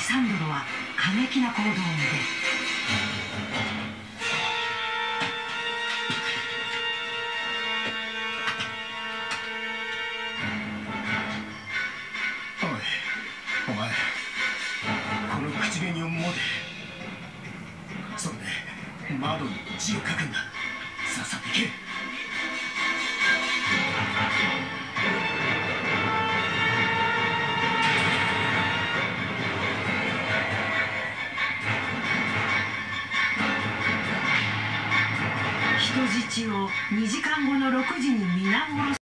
サンドロは過激な行動に出るおいお前。この口紅を持て。それで窓に字を書くんだ。さっさと行け。人質を2時間後の6時に見